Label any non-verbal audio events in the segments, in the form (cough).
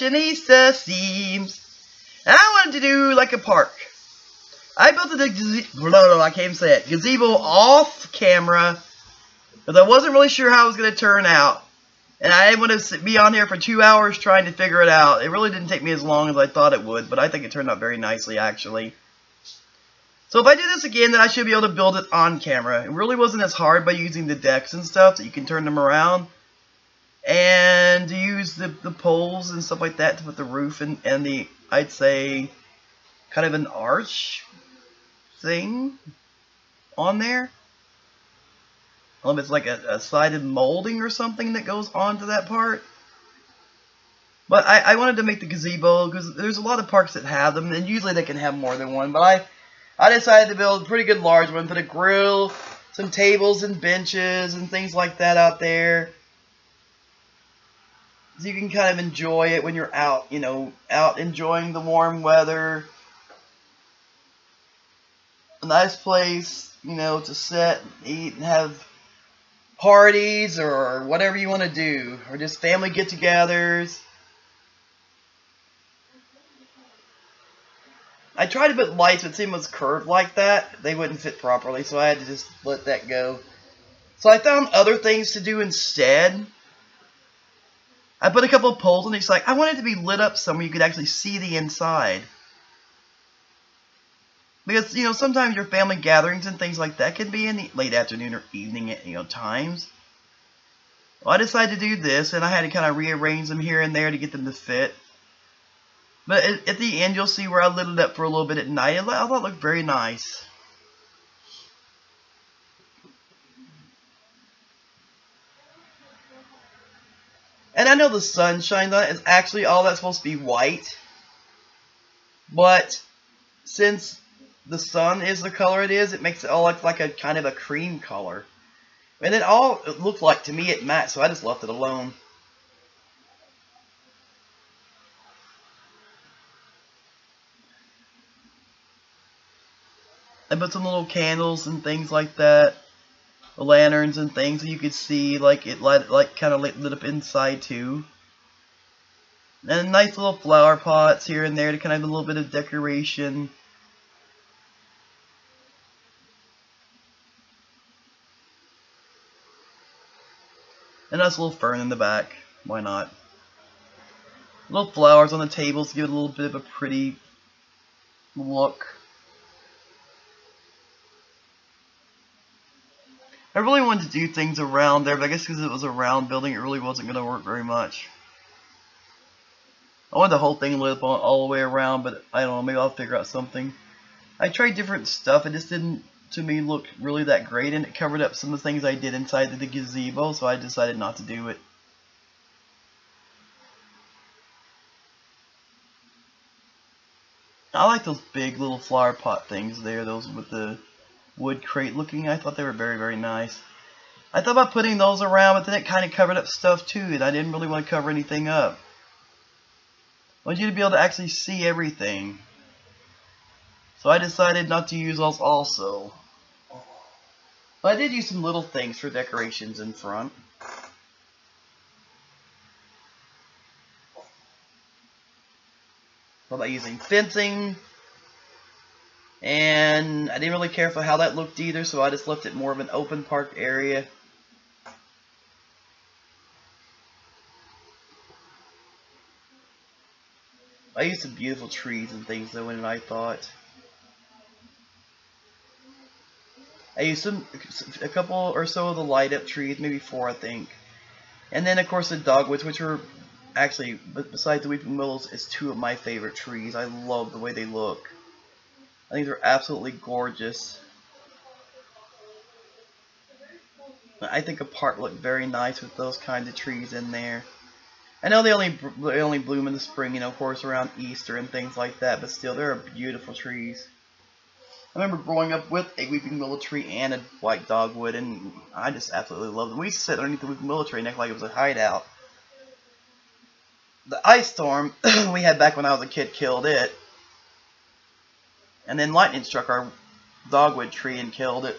Fashionista Sims. And I wanted to do like a park. I built a gazebo, no, no, I can't say it, gazebo off camera. Because I wasn't really sure how it was going to turn out. And I didn't want to be on here for two hours trying to figure it out. It really didn't take me as long as I thought it would, but I think it turned out very nicely, actually. So if I do this again, then I should be able to build it on camera. It really wasn't as hard by using the decks and stuff that you can turn them around. And use the, the poles and stuff like that to put the roof and, and the, I'd say, kind of an arch thing on there. Um, it's like a, a sided molding or something that goes onto that part. But I, I wanted to make the gazebo because there's a lot of parks that have them, and usually they can have more than one. But I, I decided to build a pretty good large one, put a grill, some tables and benches and things like that out there. So you can kind of enjoy it when you're out, you know, out enjoying the warm weather. A nice place, you know, to sit, eat, and have parties or whatever you want to do, or just family get-togethers. I tried to put lights, but seeing was curved like that, they wouldn't fit properly, so I had to just let that go. So I found other things to do instead. I put a couple of poles, and it's like, I wanted to be lit up somewhere you could actually see the inside. Because, you know, sometimes your family gatherings and things like that can be in the late afternoon or evening, you know, times. Well, I decided to do this, and I had to kind of rearrange them here and there to get them to fit. But at, at the end, you'll see where I lit it up for a little bit at night. I thought it looked very nice. I know the sun shines on it. It's actually all that's supposed to be white. But since the sun is the color it is, it makes it all look like a kind of a cream color. And it all it looked like to me it matched, so I just left it alone. I put some little candles and things like that, lanterns and things, you could see like it light, like kind of lit, lit up inside too. And nice little flower pots here and there to kind of have a little bit of decoration. And nice little fern in the back. Why not? Little flowers on the tables give it a little bit of a pretty look. I really wanted to do things around there, but I guess because it was a round building, it really wasn't going to work very much. I wanted the whole thing lit up all the way around, but I don't know, maybe I'll figure out something. I tried different stuff, it just didn't, to me, look really that great, and it covered up some of the things I did inside the gazebo, so I decided not to do it. I like those big little flower pot things there, those with the wood crate looking. I thought they were very, very nice. I thought about putting those around, but then it kind of covered up stuff too, and I didn't really want to cover anything up. I want you to be able to actually see everything. So I decided not to use those also. But I did use some little things for decorations in front. What about using fencing? And I didn't really care for how that looked either, so I just left it more of an open park area. I used some beautiful trees and things though, and I thought. I used some, a couple or so of the light up trees, maybe four I think. And then of course the dogwoods, which are actually, besides the weeping willows, is two of my favorite trees. I love the way they look. I think they're absolutely gorgeous. I think a park looked very nice with those kinds of trees in there. I know they only they only bloom in the spring, you know, of course around Easter and things like that, but still, they're beautiful trees. I remember growing up with a weeping willow tree and a white dogwood, and I just absolutely loved them. We used to sit underneath the weeping willow tree and act like it was a hideout. The ice storm (clears throat) we had back when I was a kid killed it, and then lightning struck our dogwood tree and killed it.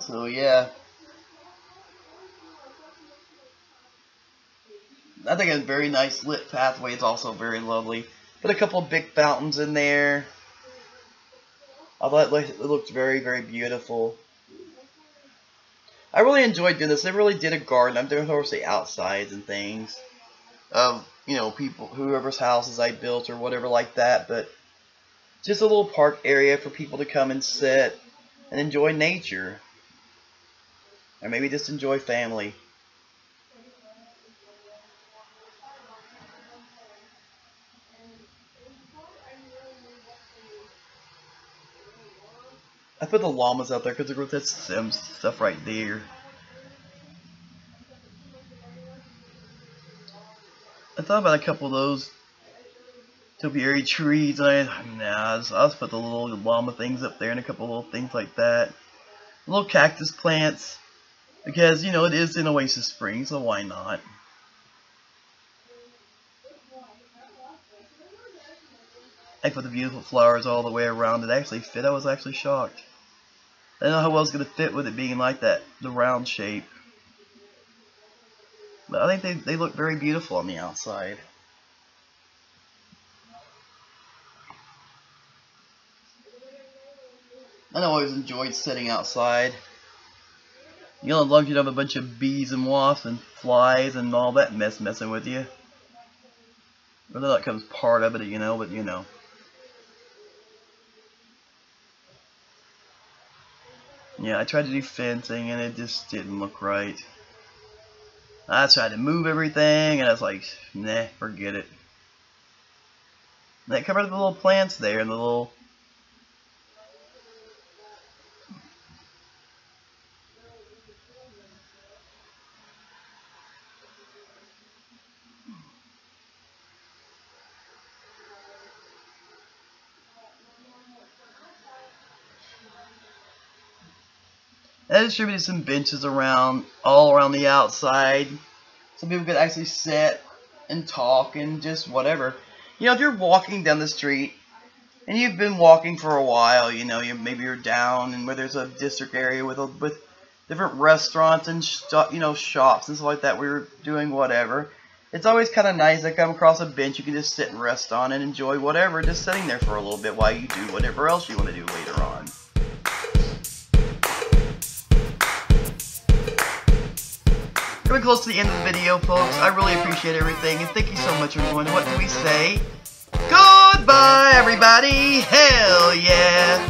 So yeah. I think a very nice lit pathway is also very lovely. Put a couple of big fountains in there. I thought it looked very, very beautiful. I really enjoyed doing this. They really did a garden. I'm doing, the outsides and things of, you know, people, whoever's houses I built or whatever like that. But just a little park area for people to come and sit and enjoy nature. Or maybe just enjoy family. I put the llamas out there because of that Sims stuff right there. I thought about a couple of those topiary trees. I nah, I'll put the little llama things up there and a couple little things like that. Little cactus plants because you know it is in Oasis Springs, so why not? I put the beautiful flowers all the way around. It actually fit. I was actually shocked. I don't know how well it's going to fit with it being like that, the round shape. But I think they, they look very beautiful on the outside. I always enjoyed sitting outside. You know, as long as you don't have a bunch of bees and wasps and flies and all that mess messing with you. Whether that comes part of it, you know, but you know. Yeah, I tried to do fencing and it just didn't look right. I tried to move everything and I was like, nah, forget it. And that covered the little plants there and the little I distributed some benches around, all around the outside. So people could actually sit and talk and just whatever. You know, if you're walking down the street and you've been walking for a while, you know, you maybe you're down and where there's a district area with a, with different restaurants and you know shops and stuff like that. We were doing whatever. It's always kind of nice to come across a bench you can just sit and rest on and enjoy whatever, just sitting there for a little bit while you do whatever else you want to do later on. Coming close to the end of the video, folks. I really appreciate everything, and thank you so much, everyone. What do we say? Goodbye, everybody! Hell yeah!